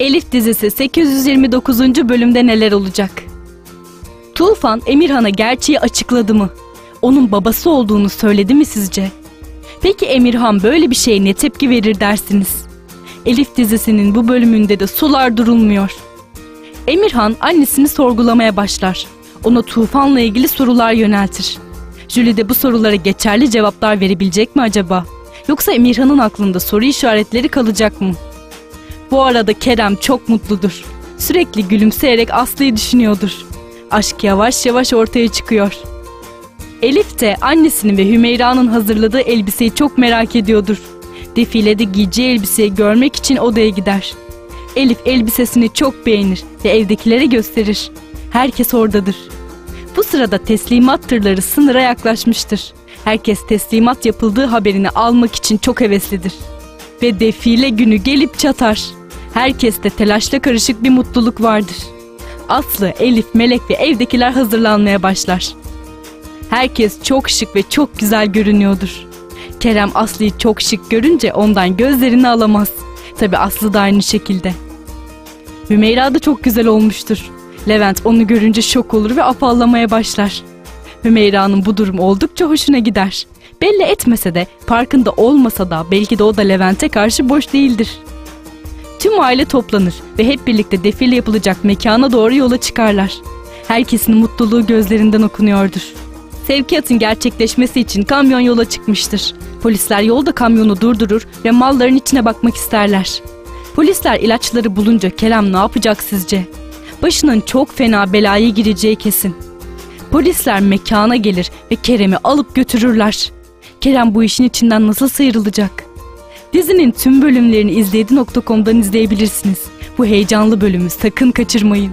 Elif dizisi 829. bölümde neler olacak? Tufan Emirhan'a gerçeği açıkladı mı? Onun babası olduğunu söyledi mi sizce? Peki Emirhan böyle bir şeye ne tepki verir dersiniz? Elif dizisinin bu bölümünde de sular durulmuyor. Emirhan annesini sorgulamaya başlar. Ona Tufan'la ilgili sorular yöneltir. Jüli de bu sorulara geçerli cevaplar verebilecek mi acaba? Yoksa Emirhan'ın aklında soru işaretleri kalacak mı? Bu arada Kerem çok mutludur. Sürekli gülümseyerek Aslı'yı düşünüyordur. Aşk yavaş yavaş ortaya çıkıyor. Elif de annesinin ve Hümeyra'nın hazırladığı elbiseyi çok merak ediyordur. Defilede giyeceği elbiseyi görmek için odaya gider. Elif elbisesini çok beğenir ve evdekilere gösterir. Herkes oradadır. Bu sırada teslimat tırları sınıra yaklaşmıştır. Herkes teslimat yapıldığı haberini almak için çok heveslidir. Ve defile günü gelip çatar. Herkeste telaşla karışık bir mutluluk vardır. Aslı, Elif, Melek ve evdekiler hazırlanmaya başlar. Herkes çok şık ve çok güzel görünüyordur. Kerem Aslı'yı çok şık görünce ondan gözlerini alamaz. Tabi Aslı da aynı şekilde. Hümeyra da çok güzel olmuştur. Levent onu görünce şok olur ve afallamaya başlar. Hümeyra'nın bu durum oldukça hoşuna gider. Belli etmese de, farkında olmasa da belki de o da Levent'e karşı boş değildir. Tüm aile toplanır ve hep birlikte defile yapılacak mekana doğru yola çıkarlar. Herkesin mutluluğu gözlerinden okunuyordur. Sevkiyatın gerçekleşmesi için kamyon yola çıkmıştır. Polisler yolda kamyonu durdurur ve malların içine bakmak isterler. Polisler ilaçları bulunca Kerem ne yapacak sizce? Başının çok fena belaya gireceği kesin. Polisler mekana gelir ve Kerem'i alıp götürürler. Kerem bu işin içinden nasıl sıyrılacak? Dizinin tüm bölümlerini izledi.com'dan izleyebilirsiniz. Bu heyecanlı bölümü sakın kaçırmayın.